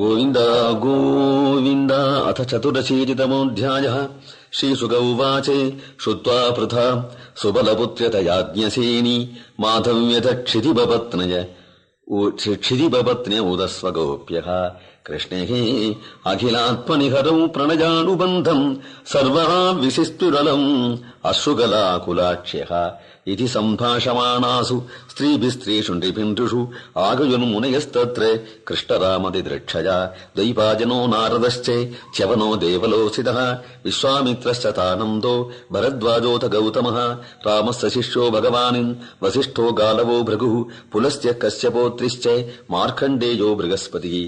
गोविन्द गोविन्द अथ चतुरशीतितमोऽध्यायः श्रीसुक उवाचे श्रुत्वा पृथा सुबलपुत्र्यतयाज्ञसेनी माधव्यथ क्षितिबपत्नय क्षितिबपत्न्य उदस्व कृष्णेः अखिलात्मनिहरौ प्रणजानुबन्धम् सर्वः विशिष्टुरलम् अश्रुकलाकुलाक्ष्यः इति सम्भाषमाणासु स्त्रीभिस्त्रीषु नृपिण्डुषु आगयुन्मुनयस्तत्र कृष्णरामदिदृक्षया द्वैपाजनो नारदश्च च्यवनो देवलोसितः विश्वामित्रश्च तानन्दो भरद्वाजोऽथ गौतमः रामस्य शिष्यो भगवान् वसिष्ठो गालवो भृगुः पुलश्च कश्यपोत्रिश्च मार्कण्डेयो बृहस्पतिः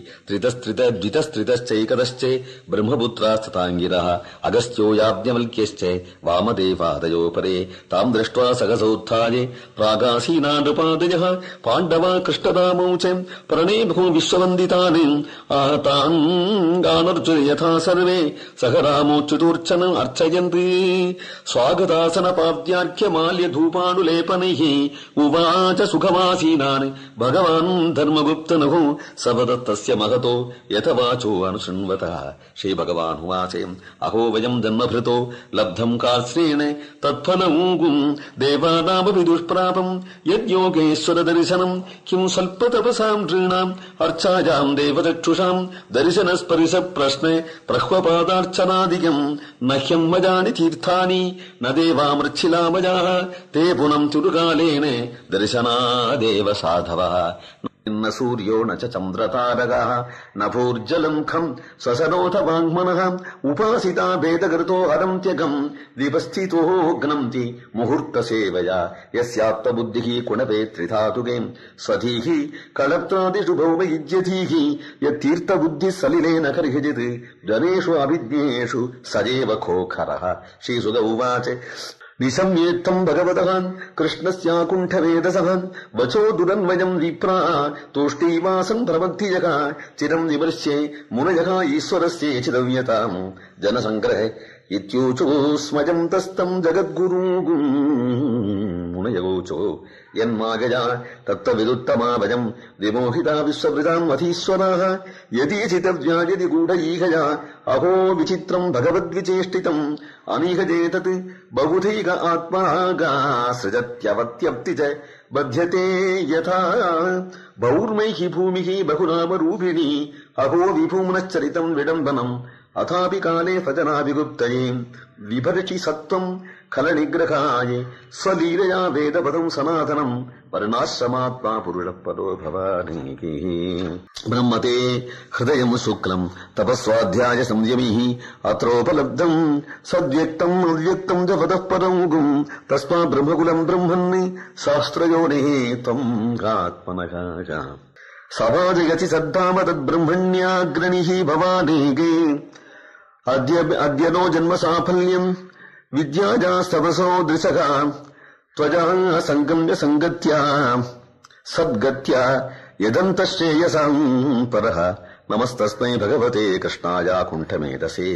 त्रितस्त्रितद्वितस्त्रितश्चैकदश्च ब्रह्मपुत्रास्तताङ्गिरः अगस्त्यो याज्ञवल्क्यश्च वामदेवादयो परे ताम् दृष्ट्वा सहसोत्थाय प्रागासीना नृपादयः पाण्डवा कृष्णरामौ च प्रणेभो विश्ववन्दितानि। आहतान् गानर्जुन यथा सर्वे सह रामोच्युतोर्चन अर्चयन्ति। स्वागतासनपाद्याख्यमाल्यधूपानुलेपनैः उवाच सुखमासीनान्। भगवान् धर्मगुप्तनुः सवदत्तस्य महतो यथ वाचो अनुशृण्वतः। श्रीभगवान् उवाच अहो वयम् जन्मभृतो लब्धम् कार्श्रेण तत्फलमूगुम् देवानामपि दुष्प्रापम् यद्योगेश्वरदर्शनम् किम् स्वल्पतपसाम् नृणाम् अर्चायाम् देवचक्षुषाम् दर्शनस्परिश प्रश्ने प्रह्वपादार्चनादिकम् न ह्यम् मजानि तीर्थानि न देवामृच्छिलामजाः ते पुनम् चुरुकालेन दर्शनादेव साधवः न सूर्यो न च चन्द्रतारकः न भूर्जलम् खम् स्वसरोऽथ वाङ्मनः उपासिता भेदकृतो हरन्त्यगम् विवस्थितो ग्नन्ति मुहूर्तसेवया यस्यात्मबुद्धिः कुणवे त्रिधातुके स्वधीः कलप्त्रादिषु भौमयुज्यधीः यत्तीर्थबुद्धिः सलिलेन कर्हिजित् जनेषु अभिज्ञेषु सजेव खोखरः श्रीसुत उवाच निशम्येत्थम् भगवतः कृष्णस्याकुण्ठवेदसः वचो दुरन्वयम् विप्रा तूष्टीवासम् प्रवक्तिजः चिरम् विमर्श्ये मुनयः ईश्वरस्य चिदव्यताम् जनसङ्ग्रहे इत्योचो स्मजम् तस्तम् जगद्गुरू ഗുണയോചോ യന്മാഗജാ തത്വവിദുത്തമാഭജം വിമോഹിതാ വിശ്വവൃതാം അധീശ്വരാ യദീചിതവ്യാജതി ഗൂഢൈകജാ അഹോ വിചിത്രം ഭഗവദ്വിചേഷ്ടിതം അമീഹചേതത് ബഹുധൈക ആത്മാകാ സൃജത്യവത്യപ്തി ച ബധ്യത്തെ യഥാ ഭൗർമൈഹി ഭൂമി ബഹുനാമരൂപിണി അഹോ വിഭൂമുനശ്ചരിതം വിഡംബനം അഥാപി കാലേ ഭജനാഭിഗുപ്തയെ വിഭരഷി സത്വം खलनिग्रहाय स्वलीलया वेदपदम् सनातनम् वर्णाश्रमात्मा पुरुषः पदो भवानीः। ब्रह्मते हृदयम् शुक्लम् तपस्वाध्याय संयमिः अत्रोपलब्धम् सद्व्यक्तम् अव्यक्तम् च पदः परम् तस्मात् ब्रह्मकुलम् ब्रह्मन् शास्त्रयोनिः त्वम् गात्मनः समाजयति सद्धाम तद्ब्रह्मण्याग्रणिः भवानेगे अद्य नो जन्म साफल्यम् विद्याजास्तवसो दृशगा त्वजा सङ्गम्य सङ्गत्या सद्गत्या यदन्तश्रेयसाम् परः नमस्तस्मै भगवते कृष्णायाकुण्ठमेधसे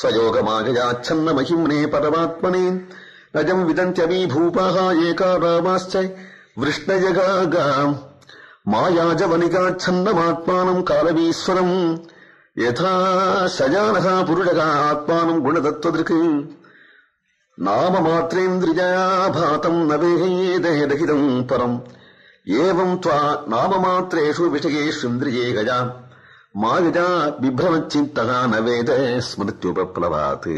स्वयोगमागयाच्छन्नमहिम्ने परमात्मने अजम् विदन्त्यमी भूपाः एका रामाश्च वृष्णजगागा मायाजवनिकाच्छन्नमात्मानम् कालवीश्वरम् यथा शजानः पुरुषः आत्मानम् गुणतत्त्वदृक् नाममात्रेन्द्रिजया भातम् न वेहेदहितम् परम्। एवम् त्वा नाममात्रेषु विषयेष्विन्द्रिये गजा। मायजा बिभ्रमच्चित्तः न वेद स्मृत्युपप्लवात्।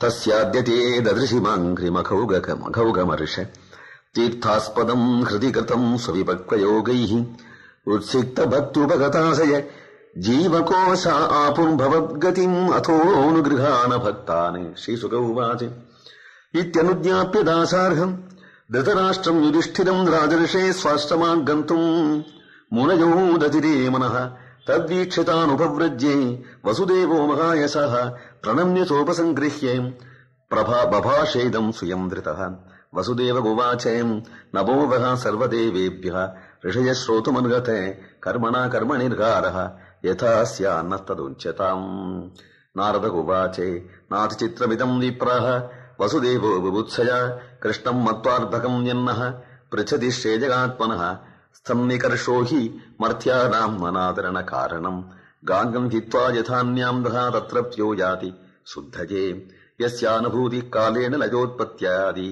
तस्याद्यते ददृशिमाङ्घ्रिमखौगमर्ष तीर्थास्पदम् हृदि कृतम् स्वविपक्वयोगैः उत्सिक्तभक्त्युपगताशय जीवकोश आपुर्भवद्गतिम् अथोऽनुगृहाण भक्तानि। श्रीसुक उवाच। इत्यनुज्ञाप्य दासार्हम् धृतराष्ट्रम् युधिष्ठिरम् राजर्षे स्वाश्रमागन्तुम् मुनयो दतिरे मनः। तद्वीक्षितानुपव्रज्ये वसुदेवो महायशः प्रणम्य सोपसङ्गृह्य प्रभा बभाषेदम् स्वयम् धृतः वसुदेव उवाच। नमो वः सर्वदेवेभ्यः ऋषयः श्रोतुमनुगते कर्मणा कर्मणिर्गारः यथा नारद उवाच नाथचित्रमिदम् विप्रः वसुदेवो बुभुत्सया कृष्णम् मत्वार्धकम् यन्नः पृच्छति श्रेजगात्मनः स्तन्निकर्षो हि मर्त्यानाम् अनादरणकारणम् गाङ्गम् हित्वा यथान्याम् दहा तत्रप्यो याति शुद्धये यस्यानुभूतिः कालेन लयोत्पत्त्यादि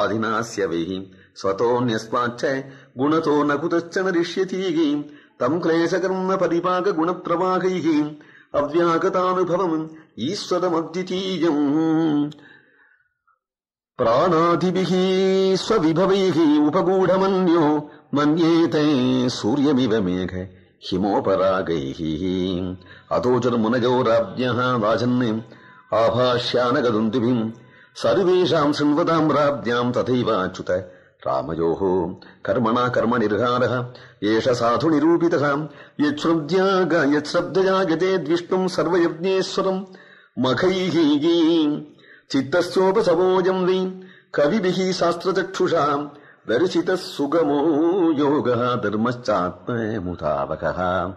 आदिनास्य वैः स्वतोऽन्यस्माच्च गुणतो न कुतश्च തം ക്ലേശകർമ്മ പരിപാക गुण അവ്യാകതാനുഭവം ഈശ്വരമദ്വിതീയം പ്രാണാതിഭിः स्वविभवैः उपगूढमन्यो मन्येते सूर्यमिव मेघ हिमोपरागैः अतोचर्मुनगौराज्ञः वाजन् आभाष्यानगदुन्दुभिम् सर्वेषाम् शृण्वताम् राज्ञाम् तथैवाच्युत रामयोः कर्मणा कर्मनिर्हारः एष साधु निरूपितः यच्छ्रद्याग यच्छब्दया गतेद्विष्णुम् सर्वयज्ञेश्वरम् मखैः चित्तस्योपसवोऽयम् वै। कविभिः शास्त्रचक्षुषा दर्शितः सुगमो योगः धर्मश्चात्ममुतावकः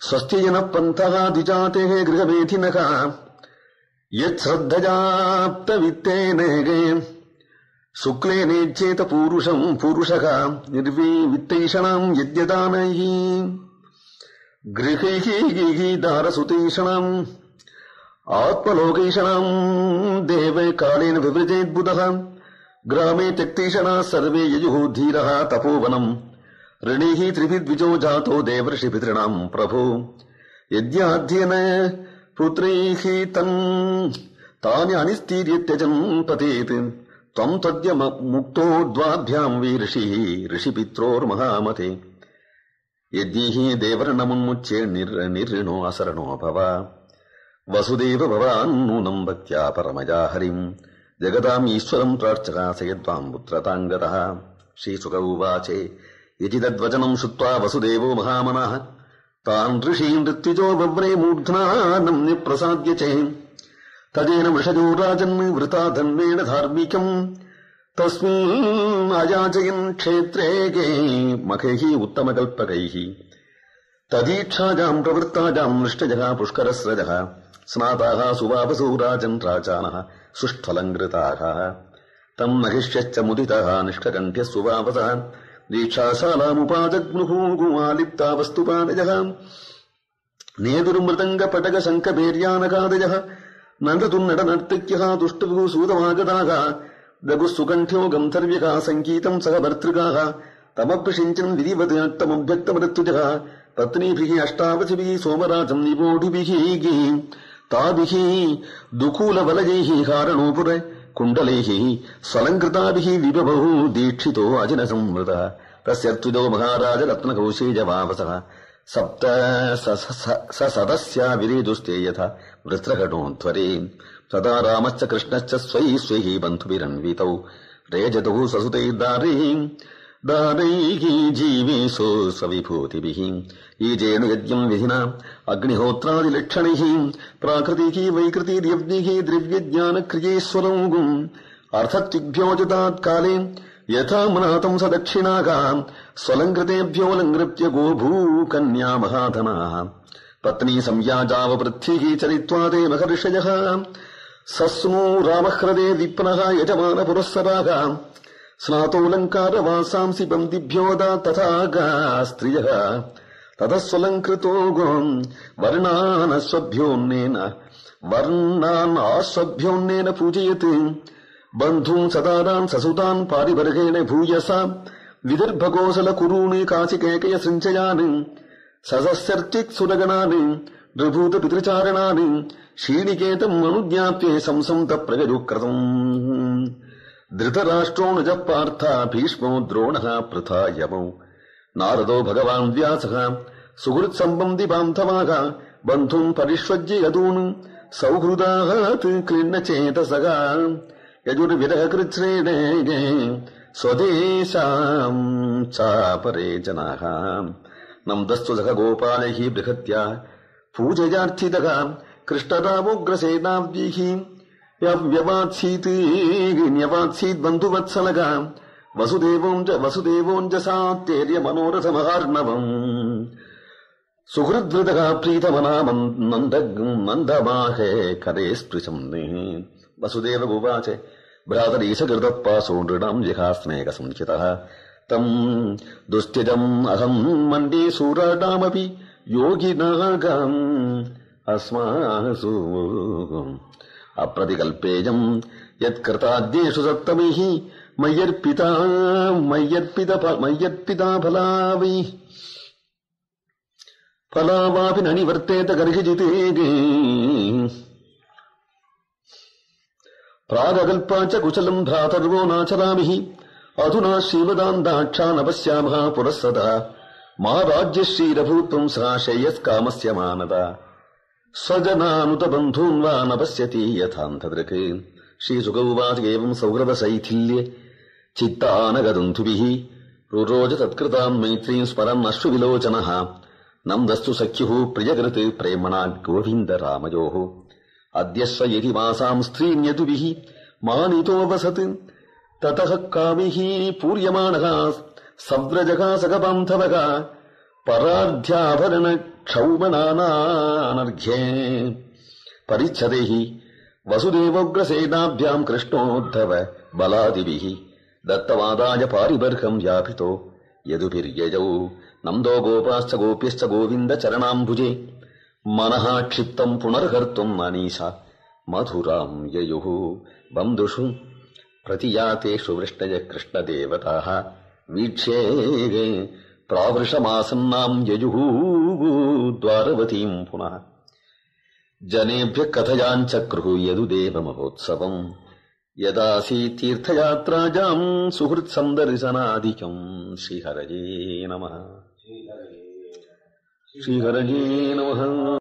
स्वस्त्यजनः पन्थः द्विजातेः गृहमेथिनः यच्छ्रद्धजाप्तवित्तेन शुक्लेनेच्छेत पूरुषम् पुरुषः निर्वित्तैषणाम् यद्यदानैः। गृहैः दारसुतैषणाम् आत्मलोकैषणाम् देवे कालेन विवृजेद्बुधः ग्रामे त्यक्तैषणाः सर्वे ययुः धीरः तपोवनम्। ऋणैः त्रिभिद्विजो जातो देवर्षिपितॄणाम् प्रभो। यद्याध्ययन पुत्रैः तम् तानि अनिस्तीर्यत्यजम् पतेत् त्वम् तद्य मुक्तो द्वाभ्याम् वै ऋषिः ऋषिपित्रोर्महामते। यद्यैः देवर्णमुन्मुच्ये निर्ऋणो असरणो भव। वसुदेव भवान् नूनम् भक्त्या परमया हरिम्। जगताम् ईश्वरम् प्रार्चकासयद्वाम् पुत्रताम् गतः श्रीसुक उवाचे। यदि तद्वचनम् श्रुत्वा वसुदेवो महामनः ऋत्विजो बव्रे मूर्ध्नानम् निप्रसाद्य च। तदेन वृषजो राजन् वृता धन्वेन धार्मिकम्। तस्मिन् क्षेत्रे मखैः उत्तमकल्पकैः। तदीक्षाजाम् प्रवृत्ताजाम् नृष्टजः पुष्करस्रजः। स्नाताः सुवापसौ राजन् राजानः सुष्ठलङ्कृताः। तम् महिष्यश्च मुदितः निष्ठकण्ठ्यः सुवापसः ദീക്ഷാശാലാമുപാജഗ്മുഹൂകുമാലിപ്താവസ്തുപാനജ നേതുർമൃദംഗപടകശങ്കേര്യാനകാദയ നന്ദതുന്നടനർത്തക്യ തുഷ്ടു സൂതമാഗതാക ദഗുസുകണ്ഠ്യോ ഗന്ധർവ്യക സംഗീതം സഹ ഭർത്തൃകാ തമഭിഷിഞ്ചൻ വിധിവത് അക്തമഭ്യക്തമൃത്യുജ പത്നീഭിഹി അഷ്ടാവധിഭി സോമരാജം നിവോഢുഭിഹി താഭിഹി ദുകൂലവലയൈ കാരണോപുര कुण्डलैः स्वलङ्कृताभिः विबभौ दीक्षितो अजिनसंवृतः। तस्यर्त्विदो महाराज रत्नकौशेजवावसः सप्त स सदस्या विरेदुस्ते यथा वृत्रघटोध्वरे तदा रामश्च कृष्णश्च स्वैः स्वैः बन्धुभिरन्वितौ। रेजतौ ससुतैर्दारैः दारैः जीवेशो स्वविभूतिभिः ईजेन यज्ञम् विधिना, अग्निहोत्रादिलक्षणैः, प्राकृतिः, वैकृतिर्यज्ञैः द्रव्यज्ञानक्रियेश्वरम् अर्थत्युभ्योजतात्काले यथा मनातम् स दक्षिणाः स्वलङ्कृतेभ्योऽलङ्कृत्य गोभूकन्या महाधनाः। पत्नी संयाजावपृथ्वीः चरित्वा ते महर्षयः सस्मो रामह्रदे विप्नः यजमानपुरःसराः। സ്നാതോലങ്കാരവാസാംസി ബന്ധിഭ്യോദ തഥാഗാസ്ത്രിയ തതസ്വലംകൃതോ ഗോം വർണാനസ്വഭ്യോന്നേന വർണാനാസ്വഭ്യോന്നേന പൂജയത് ബന്ധു സദാരാൻ സസുതാൻ പാരിവർഗേണ ഭൂയസ. വിദർഭകോസല കുറൂണ് കാശികേകയ സൃഞ്ചയാന് സസസ്യർച്ചിക് സുരഗണാന്. ഋഭൂത പിതൃചാരണാൻ ക്ഷീണികേതം മനുജ്ഞാപ്യേ സംസന്ത പ്രകരുക്രതം धृतराष्ट्रोऽनुजः पार्था भीष्मो द्रोणः पृथा यमौ। नारदो भगवान् व्यासः सुहृत्सम्बन्धिबान्धवाः बन्धून् परिष्वज्य यदून् सौहृदात् क्लिन्नचेतसः। यजुर्विरहकृच्छ्रेणे स्वदेशाम् चापरे जनाः। नन्दस्तु सह गोपालैः बृहत्या। पूजयार्थितः कृष्णरामोग्रसेनाव्यैः यव्यवात्सीत् न्यवात्सीत् बन्धुवत्सलः वसुदेवोञ्च वसुदेवोञ्जसात्येर्य मनोरथमहार्णवम् सुहृद्वृतः प्रीतमनामम् नन्द नन्दमाहे करे स्पृशम् वसुदेव उवाच भ्रातरीशकृतः पासो नृणाम् जिहास्नेकसञ्चितः तम् दुस्त्यजम् अहम् मन्ये सूराणामपि योगिनागाम्। अस्मासु അപ്രതികൽപ്പേയം യത്കൃതാദ്യേഷു സപ്തമൈ മയ്യർപ്പിതാ മയ്യർപ്പിത മയ്യർപ്പിതാഫലാവൈ ഫലാവാപി നനിവർത്തേത ഗർഹിജിതേ പ്രാഗകൽപ്പാച്ച കുശലം ഭ്രാതർവോ നാചരാമി അധുനാ ശിവദാന്താക്ഷാ നപശ്യാമ പുരസ്സദ മാ രാജ്യശ്രീരഭൂത്വം സാ ശ്രേയസ്കാമസ്യ മാനത സ്വജനാനുതബന്ധൂൻ വാ നപശ്യതി യഥാന്തദൃക് ശ്രീസുഗൗവാചകേവം സൗരഭസൈഥില്യ ചിത്താനഗദന്ധുഭിഃ രുരോജ തത്കൃതാം മൈത്രീം സ്മരൻ അശ്രുവിലോചനഃ നന്ദസ്തു സഖ്യുഃ പ്രിയകൃത് പ്രേമണാ ഗോവിന്ദരാമയോः അദ്യ സ്വയതി മാസാം സ്ത്രീന്യതുഭിः മാനിതോപസത് തതഃ കാമിഃ പൂര്യമാണः സവ്രജകാസകബാന്ധവക प्रेम्णा गोविन्द रामयोः अद्य स यदि मासाम् स्त्रीण्यतुभिः मानितोऽवसत् ततः कामिः पूर्यमाणः सव्रजकासकबान्धवः परार्ध्याभरण क्षौमणानानर्घ्ये परिच्छदैः वसुदेवोग्रसेनाभ्याम् कृष्णोद्धव बलादिभिः दत्तवादाय पारिबर्हम् व्यापितो यदुभिर्यजौ नन्दो गोपाश्च गोप्यश्च गोविन्दचरणाम्बुजे मनः क्षिप्तम् पुनर्कर्तुम् अनीशा मधुराम् ययुः बन्धुषु प्रतियातेषु वृष्टय कृष्णदेवताः वीक्ष्ये प्रावृषमासन्नाम् ययुः द्वारवतीम् पुनः। जनेभ्यः कथयाञ्चक्रुः यदुदेवमहोत्सवम्। यदासीत् तीर्थयात्राजाम् सुहृत्सन्दर्शनादिकम् श्रीहरये नमः। श्रीहरये नमः